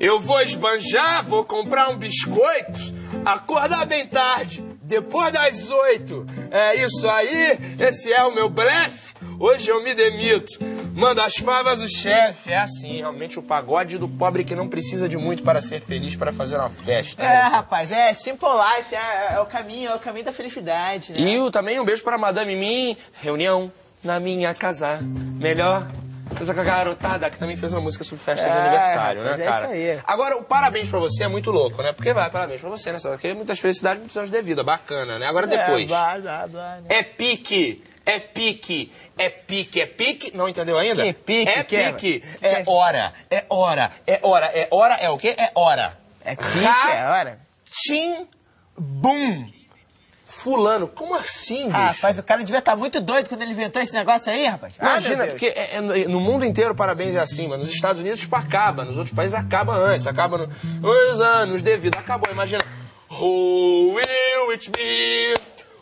Eu vou esbanjar, vou comprar um biscoito, acordar bem tarde, depois das oito. É isso aí, esse é o meu blefe. Hoje eu me demito. Manda as favas o chefe. É assim, realmente o pagode do pobre que não precisa de muito para ser feliz, para fazer uma festa. É, rapaz, é simple life, é, é o caminho, é o caminho da felicidade, né? E o- também um beijo para Madame Mim. Reunião na minha casa. Melhor. Essa garotada que também fez uma música sobre festa de É, aniversário, rapaz, né, é cara? isso aí. Agora, o parabéns pra você é muito louco, né? Porque vai, parabéns pra você, né? Porque muitas felicidades, muitos anos de vida. Bacana, né? Agora depois. É, blá, blá, blá, né? É pique, é pique, é pique, é pique. Não entendeu ainda? Que pique, É que é? pique, é hora, é hora, é hora, é hora, é o quê? É hora. É pique, é hora. Tim, bum. Fulano, como assim, bicho? Ah, rapaz, o cara devia estar muito doido quando ele inventou esse negócio aí, rapaz. Ah, Imagina, Deus. porque é- é no, no mundo inteiro parabéns é assim, mas nos Estados Unidos tipo, acaba, nos outros países acaba antes, acaba no- nos anos devido, acabou, imagina. Who will it be?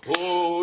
Who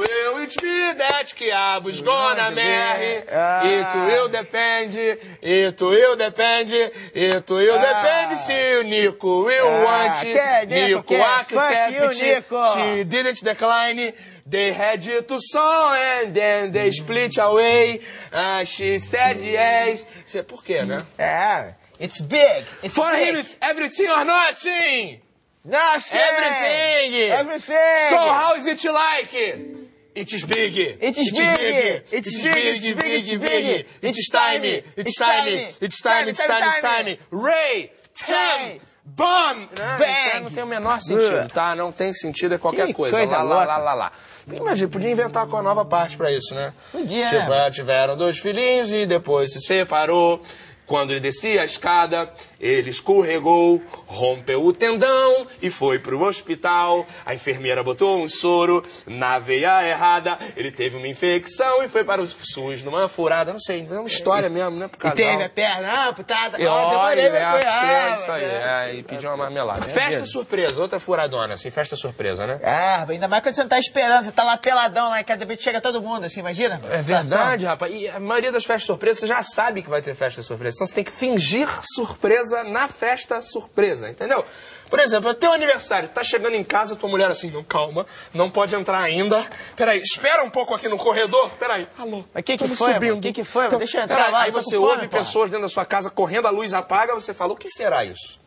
will it be that Quiabos gonna marry? Ah. It will depend, it will depend, it will Ah. depend se o Nico will Ah, want. quer, Nico, quer. Fuck accept, you, Nico. she didn't decline. They had to song and then they split away. Uh, she said yes. Cê- Por quê, né? É, it's big, it's For big. him, it's everything or nothing. Nothing. Everything. Everything. So how is it like? It is big. It is big. It's big, it's big, it's big. It's time. It's time. It's time. It's time. It's time. Ray, Tam, Bomb. Bang. Não tem o menor sentido, tá? Não tem sentido, é qualquer Que coisa. coisa lá, lá, lá, lá, lá. Imagina, podia inventar com a nova parte pra isso, né? Podia, Tipo, né? tiveram dois filhinhos e depois se separou. Quando ele descia a escada, ele escorregou, rompeu o tendão e foi pro hospital. A enfermeira botou um soro na veia errada. Ele teve uma infecção e foi para o SUS numa furada. Não sei, é uma história mesmo, né? Pro E casal. teve a perna amputada. E Ah, olha, demorei, mas é, foi. é Ah, isso aí. é. É, e pediu uma marmelada. Festa surpresa, outra furadona, assim, festa surpresa, né? Ah, ainda mais quando você não tá esperando, você tá lá peladão lá, e cada vez chega todo mundo, assim, imagina? É verdade, rapaz. E a maioria das festas surpresas você já sabe que vai ter festa surpresa. Então você tem que fingir surpresa na festa surpresa, entendeu? Por exemplo, é teu aniversário, tá chegando em casa, tua mulher assim, não, calma, não pode entrar ainda. Peraí, espera um pouco aqui no corredor. Peraí, alô. Mas que que foi, subindo. mano? Que que foi? Então, Deixa eu entrar peraí, lá, Aí você fome, ouve porra. pessoas dentro da sua casa correndo, a luz apaga, você fala, o que será isso?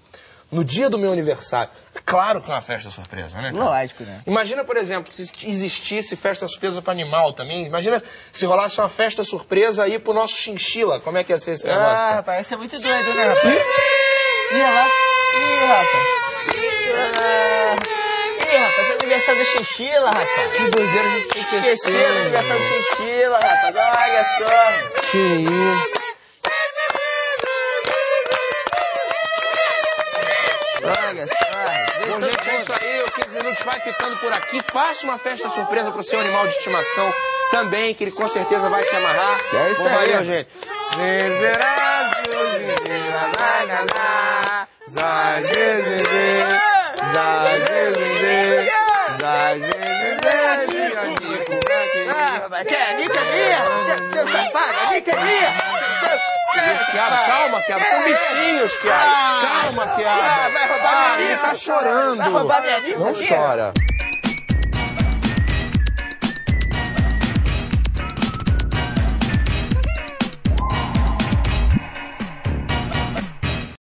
No dia do meu aniversário. É claro que é uma festa surpresa, né? cara? Lógico, né? Imagina, por exemplo, se existisse festa surpresa para animal também. Imagina se rolasse uma festa surpresa aí pro nosso chinchila. Como é que ia ser esse negócio? Ah, rapaz, isso é muito doido, né, rapaz? Ih, lá. Ih, rapaz. Ah. Ih, rapaz, é aniversário do Chinchila, rapaz. Que doideira, a gente tem que Esqueceram o aniversário do Chinchila, rapaz. Olha só. Que isso. Olha só. Bom, gente, é isso aí. O 15 Minutos vai ficando por aqui. Faça uma festa surpresa pro seu animal de estimação também, que ele com certeza vai se amarrar. É isso Bom, aí. Valeu, gente. Ah, que é? Nica minha? Seu- safado, Nica minha? Seu- Kiara, calma, Kiara, são bichinhos, Kiara. Calma, Kiara. Ah, vai roubar Ah, minha ele tá chorando. Vai roubar minha Não chora.